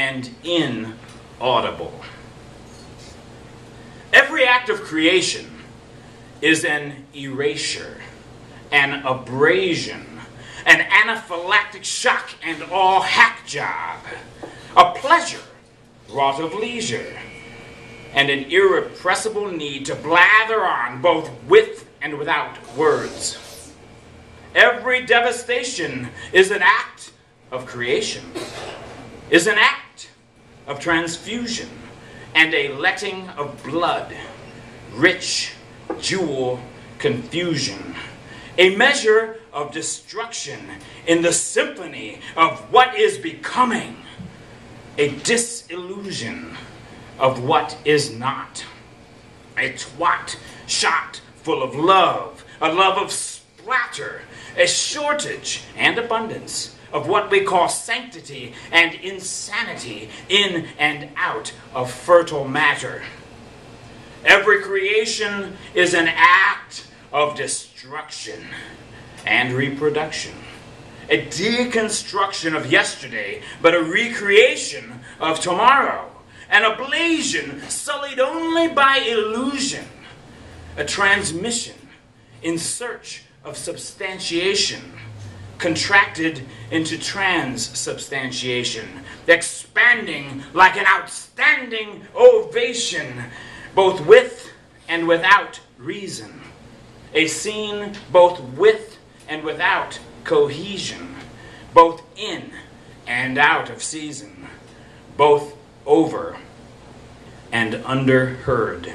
and inaudible. Every act of creation is an erasure, an abrasion, an anaphylactic shock and all hack job, a pleasure wrought of leisure, and an irrepressible need to blather on both with and without words. Every devastation is an act of creation, is an act of transfusion, and a letting of blood, rich jewel confusion, a measure of destruction in the symphony of what is becoming, a disillusion of what is not, a twat shot full of love, a love of splatter, a shortage and abundance of what we call sanctity and insanity in and out of fertile matter. Every creation is an act of destruction and reproduction. A deconstruction of yesterday, but a recreation of tomorrow. An ablation sullied only by illusion. A transmission in search of substantiation, contracted into transubstantiation, expanding like an outstanding ovation both with and without reason, a scene both with and without cohesion, both in and out of season, both over and underheard.